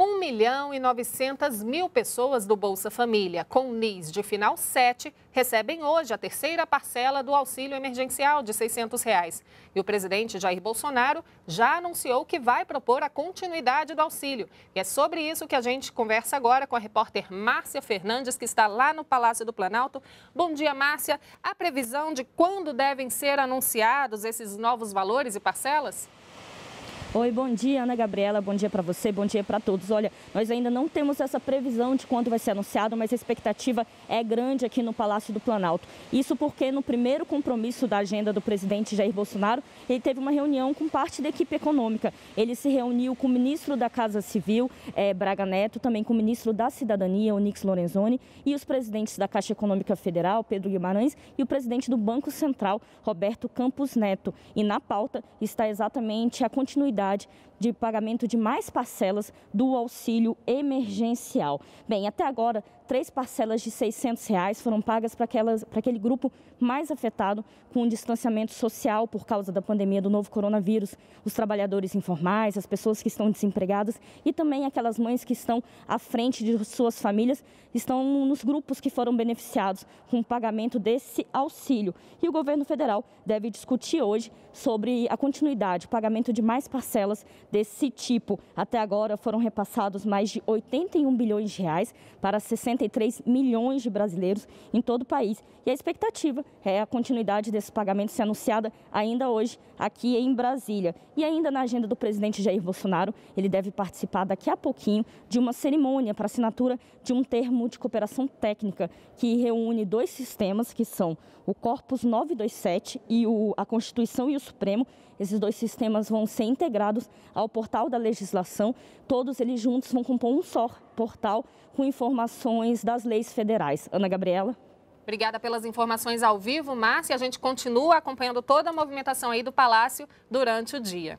1 milhão e 900 mil pessoas do Bolsa Família com NIS de final 7 recebem hoje a terceira parcela do auxílio emergencial de 600 reais. E o presidente Jair Bolsonaro já anunciou que vai propor a continuidade do auxílio. E é sobre isso que a gente conversa agora com a repórter Márcia Fernandes, que está lá no Palácio do Planalto. Bom dia, Márcia. A previsão de quando devem ser anunciados esses novos valores e parcelas? Oi, bom dia, Ana Gabriela. Bom dia para você, bom dia para todos. Olha, nós ainda não temos essa previsão de quando vai ser anunciado, mas a expectativa é grande aqui no Palácio do Planalto. Isso porque no primeiro compromisso da agenda do presidente Jair Bolsonaro, ele teve uma reunião com parte da equipe econômica. Ele se reuniu com o ministro da Casa Civil, eh, Braga Neto, também com o ministro da Cidadania, Onix Lorenzoni, e os presidentes da Caixa Econômica Federal, Pedro Guimarães, e o presidente do Banco Central, Roberto Campos Neto. E na pauta está exatamente a continuidade possibilidade de pagamento de mais parcelas do auxílio emergencial. Bem, até agora, três parcelas de 600 reais foram pagas para aquele grupo mais afetado com o distanciamento social por causa da pandemia do novo coronavírus, os trabalhadores informais, as pessoas que estão desempregadas e também aquelas mães que estão à frente de suas famílias, estão nos grupos que foram beneficiados com o pagamento desse auxílio. E o governo federal deve discutir hoje sobre a continuidade, o pagamento de mais parcelas desse tipo. Até agora foram repassados mais de 81 bilhões de reais para 63 milhões de brasileiros em todo o país. E a expectativa é a continuidade desse pagamento ser anunciada ainda hoje aqui em Brasília. E ainda na agenda do presidente Jair Bolsonaro, ele deve participar daqui a pouquinho de uma cerimônia para assinatura de um termo de cooperação técnica que reúne dois sistemas que são o Corpus 927 e o, a Constituição e o Supremo. Esses dois sistemas vão ser integrados ao portal da legislação. Todos eles juntos vão compor um só portal com informações das leis federais. Ana Gabriela. Obrigada pelas informações ao vivo, Márcia. A gente continua acompanhando toda a movimentação aí do Palácio durante o dia.